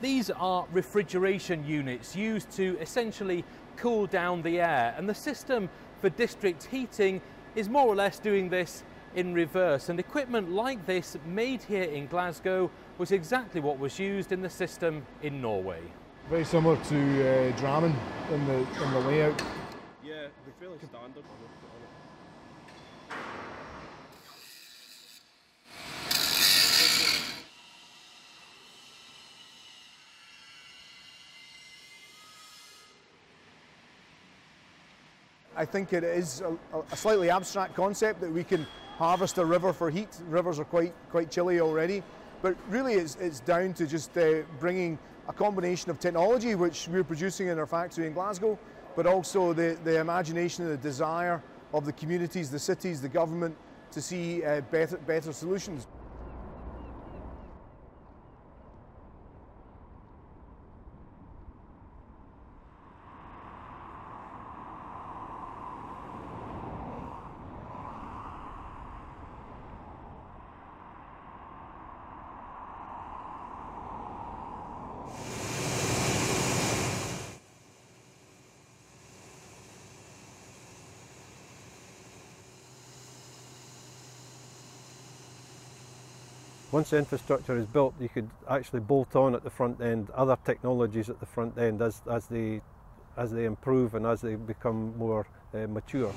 These are refrigeration units used to essentially cool down the air and the system for district heating is more or less doing this in reverse and equipment like this made here in Glasgow was exactly what was used in the system in Norway. Very similar to uh, Drammen in the, in the layout. Yeah, they're fairly standard. I think it is a, a, slightly abstract concept that we can harvest a river for heat. Rivers are quite, quite chilly already. But really it's, it's down to just uh, bringing a combination of technology which we're producing in our factory in Glasgow, but also the, the imagination and the desire of the communities, the cities, the government to see uh, better, better solutions. Once the infrastructure is built, you could actually bolt on at the front end other technologies at the front end as, as, they, as they improve and as they become more uh, mature.